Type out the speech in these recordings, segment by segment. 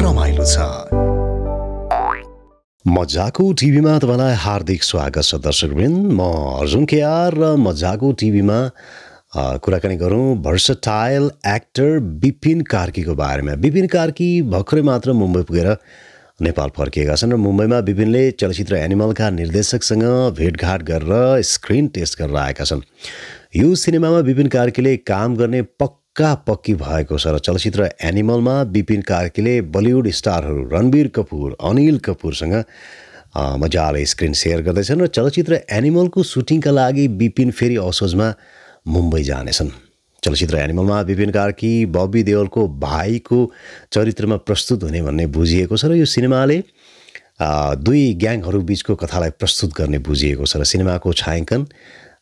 रमाइलो छ। मजाको टिभीमा तपाईँलाई हार्दिक स्वागत छ दर्शकवृन्द। म अर्जुन केआर र मजाको टिभीमा कुराकानी गरौँ भर्सटाइल एक्टर बिपिन कार्कीको बारेमा। बिपिन कार्की भर्खरै मात्र मुम्बई पुगेर नेपाल फर्किएका छन् र मुम्बईमा विपिनले चलचित्र एनिमलका निर्देशकसँग भेटघाट गरेर स्क्रिन टेस्ट गरेर आएका छन्। यो सिनेमामा विपिन कार्कीले काम गर्ने पक्का पक्की भएको छ र चलचित्र एनिमलमा विपिन कार्कीले बलिउड स्टारहरू रणवीर कपुर अनिल कपुरसँग मजाले स्क्रिन सेयर गर्दैछन् र चलचित्र एनिमलको सुटिङका लागि विपिन फेरि असोजमा मुम्बई जानेछन्। चलचित्र एनिमलमा विपिन कार्की बबी देवलको भाइको चरित्रमा प्रस्तुत हुने भन्ने बुझिएको छ र यो सिनेमाले दुई ग्याङहरू बिचको कथालाई प्रस्तुत गर्ने बुझिएको छ र सिनेमाको छायाङ्कन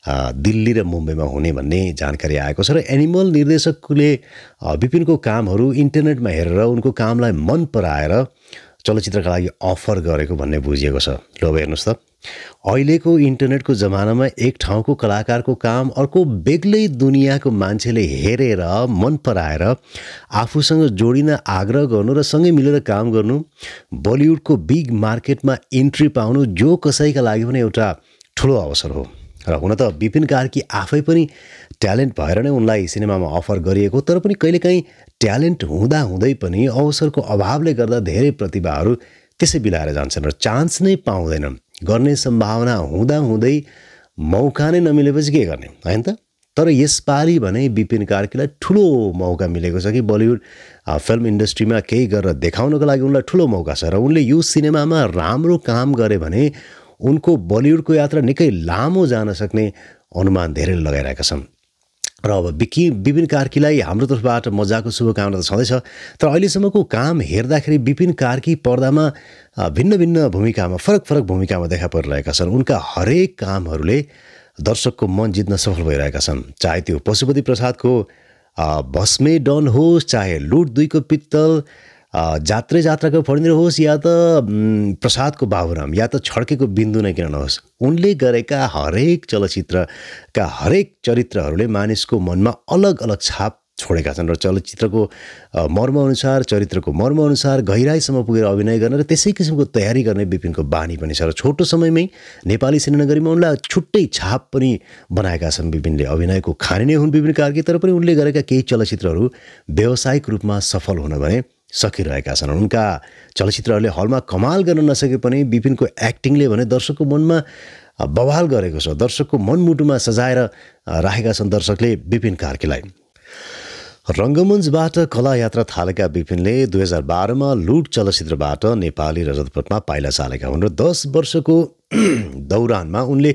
दिल्ली र मुम्बईमा हुने भन्ने जानकारी आएको छ र एनिमल निर्देशकले विपिनको कामहरू इन्टरनेटमा हेरेर उनको कामलाई मन पराएर चलचित्रका लागि अफर गरेको भन्ने बुझिएको छ। ल हेर्नुहोस् त। अहिलेको इन्टरनेटको जमानामा एक ठाउँको कलाकारको काम अर्को बेग्लै दुनियाँको मान्छेले हेरेर मन पराएर आफूसँग जोडिन आग्रह गर्नु र सँगै मिलेर काम गर्नु बलिउडको बिग मार्केटमा इन्ट्री पाउनु जो कसैका लागि पनि एउटा ठुलो अवसर हो। र हुन त विपिन कार्की आफै पनि ट्यालेन्ट भएर नै उनलाई सिनेमामा अफर गरिएको तर पनि कहिलेकाहीँ ट्यालेन्ट हुँदा हुँदै पनि अवसरको अभावले गर्दा धेरै प्रतिभाहरू त्यसै बिलाएर जान्छन् र चान्स नै पाउँदैनन्। गर्ने सम्भावना हुँदा हुँदै मौका नै नमिलेपछि के गर्ने? होइन त? तर यसपालि भने विपिन कार्कीलाई ठुलो मौका मिलेको छ कि बलिउड फिल्म इन्डस्ट्रीमा केही गरेर देखाउनको लागि उनलाई ठुलो मौका छ र उनले यो सिनेमामा राम्रो काम गरे भने उनको बलिउडको यात्रा निकै लामो जान सक्ने अनुमान धेरै लगाइरहेका छन्। र अब बिकि विपिन कार्कीलाई हाम्रो तर्फबाट मजाको शुभकामना त छँदैछ तर अहिलेसम्मको काम हेर्दाखेरि विपिन कार्की पर्दामा भिन्न भिन्न भूमिकामा फरक फरक भूमिकामा देखा परिरहेका छन्। उनका हरेक कामहरूले दर्शकको मन जित्न सफल भइरहेका छन्। चाहे त्यो पशुपति प्रसादको भस्मे डन होस् चाहे लुट दुईको पित्तल जात्रै जात्राको फणिन्द्र होस् या त प्रसादको बाबुराम या त छड्केको बिन्दु नै किन नहोस् उनले गरेका हरेक चलचित्रका हरेक चरित्रहरूले मानिसको मनमा अलग अलग छाप छोडेका छन् र चलचित्रको मर्मअनुसार चरित्रको मर्मअनुसार गहिराइसम्म पुगेर अभिनय गर्ने र त्यसै किसिमको तयारी गर्ने विपिनको बानी पनि छ र छोटो समयमै नेपाली सिनेनगरीमा उनलाई छुट्टै छाप पनि बनाएका छन् विपिनले। अभिनयको खाने नै हुन् विपिन कार्की तर पनि उनले गरेका केही चलचित्रहरू व्यावसायिक रूपमा सफल हुन भने सकिरहेका छन्। उनका चलचित्रहरूले हलमा कमाल गर्न नसके पनि विपिनको एक्टिङले भने दर्शकको मनमा बवाल गरेको छ। दर्शकको मनमुटुमा सजाएर राखेका छन् दर्शकले विपिन कार्कीलाई। रङ्गमञ्चबाट कला यात्रा थालेका विपिनले दुई हजार बाह्रमा लुट चलचित्रबाट नेपाली रजतपथमा पाइला चालेका हुन् र दस वर्षको दौरानमा उनले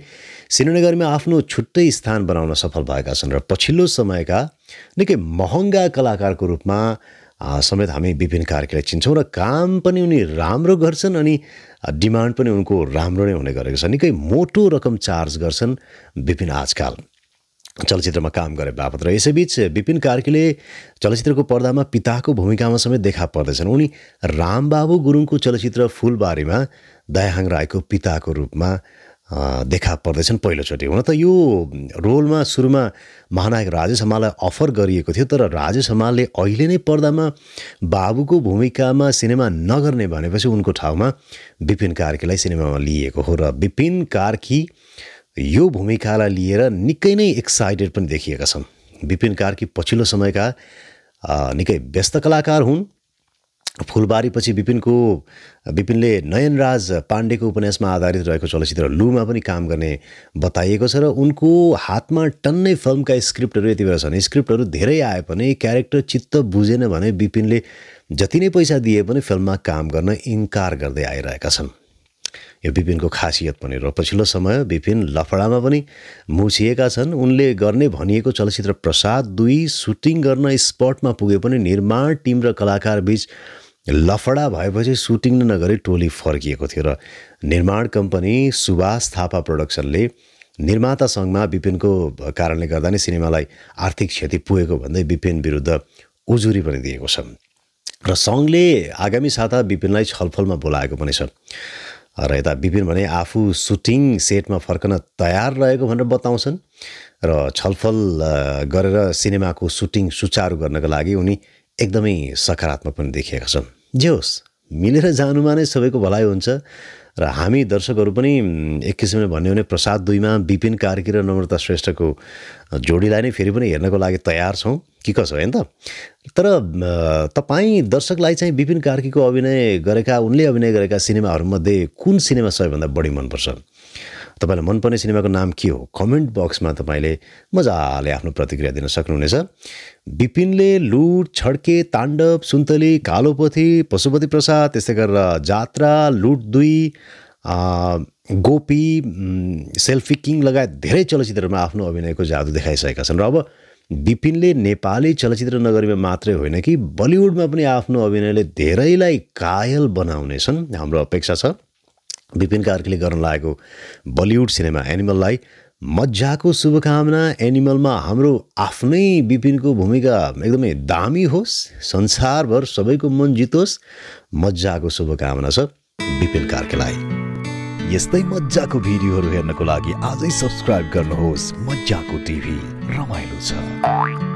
सिनेनगरमा आफ्नो छुट्टै स्थान बनाउन सफल भएका छन् र पछिल्लो समयका निकै महँगा कलाकारको रूपमा समेत हामी विपिन कार्कीलाई चिन्छौँ र काम पनि उनी राम्रो गर्छन् अनि डिमान्ड पनि उनको राम्रो नै हुने गरेको छ। निकै मोटो रकम चार्ज गर्छन् विपिन आजकाल। चलचित्रमा काम गरे बापत र यसैबिच विपिन कार्कीले चलचित्रको पर्दामा पिताको भूमिकामा समेत देखा पर्दैछन्। उनी रामबाबु गुरुङको चलचित्र फुलबारीमा दयाहाङ राईको पिताको रूपमा देखा पर्दैछन् पहिलोचोटि हुन त यो रोलमा सुरुमा महानायक राजेश हमाललाई अफर गरिएको थियो तर राजेश हमालले अहिले नै पर्दामा बाबुको भूमिकामा सिनेमा नगर्ने भनेपछि उनको ठाउँमा विपिन कार्कीलाई सिनेमामा लिएको हो र विपिन कार्की यो भूमिकालाई लिएर निकै नै एक्साइटेड पनि देखिएका छन्। विपिन कार्की पछिल्लो समयका निकै व्यस्त कलाकार हुन्। फुलबारीपछि विपिनको विपिनले नयनराज पाण्डेको उपन्यासमा आधारित रहेको चलचित्र लुमा पनि काम गर्ने बताइएको छ र उनको हातमा टन्नै फिल्मका स्क्रिप्टहरू यति बेला छन्। स्क्रिप्टहरू धेरै आए पनि क्यारेक्टर चित्त बुझेन भने विपिनले जति नै पैसा दिए पनि फिल्ममा काम गर्न इन्कार गर्दै आइरहेका छन्। यो विपिनको खासियत पनि र पछिल्लो समय विपिन लफडामा पनि मुछिएका छन्। उनले गर्ने भनिएको चलचित्र प्रसाद दुई सुटिङ गर्न स्पटमा पुगे पनि निर्माण टिम र कलाकार बिच लफडा भएपछि सुटिङ नगरी टोली फर्किएको थियो र निर्माण कम्पनी सुभाष थापा प्रोडक्सनले निर्माता सङ्घमा विपिनको कारणले गर्दा नै सिनेमालाई आर्थिक क्षति पुगेको भन्दै विपिन विरुद्ध उजुरी पनि दिएको छ। र सङ्घले आगामी साता विपिनलाई छलफलमा बोलाएको पनि छ। र यता विपिन भने आफू सुटिङ सेटमा फर्कन तयार रहेको भनेर बताउँछन् र छलफल गरेर सिनेमाको सुटिङ सुचारू गर्नको लागि उनी एकदमै सकारात्मक पनि देखिएका छन्। जे होस् मिलेर जानुमा नै सबैको भलाइ हुन्छ। र हामी दर्शकहरू पनि एक किसिमले भन्यो भने प्रसाद दुईमा विपिन कार्की र नम्रता श्रेष्ठको जोडीलाई नै फेरि पनि हेर्नको लागि तयार छौँ। कि कसो होइन त? तर तपाईँ दर्शकलाई चाहिँ विपिन कार्कीको अभिनय गरेका उनले अभिनय गरेका सिनेमाहरूमध्ये कुन सिनेमा सबैभन्दा बढी मनपर्छ? तपाईँलाई मनपर्ने सिनेमाको नाम के हो? कमेन्ट बक्समा तपाईँले मजाले आफ्नो प्रतिक्रिया दिन सक्नुहुनेछ। विपिनले लुट छड्के ताण्डव सुन्तली कालोपथी पशुपति प्रसाद त्यस्तै गरेर जात्रा लुट दुई गोपी सेल्फी किङ लगायत धेरै चलचित्रहरूमा आफ्नो अभिनयको जादु देखाइसकेका छन्। र अब विपिनले नेपाली चलचित्र नगरीमा मात्रै होइन कि बलिउडमा पनि आफ्नो अभिनयले धेरैलाई कायल बनाउनेछन् हाम्रो अपेक्षा छ। विपिन कार्कीले गर्न लागेको बलिउड सिनेमा एनिमललाई मजाको शुभकामना। एनिमलमा हाम्रो आफ्नै विपिनको भूमिका एकदमै दामी होस् संसारभर सबैको मन जितोस् मजाको शुभकामना छ विपिन कार्कीलाई। यस्तै मजाको भिडियोहरू हेर्नको लागि आजै सब्सक्राइब गर्नुहोस् मजाको टिभी। रमाइलो छ।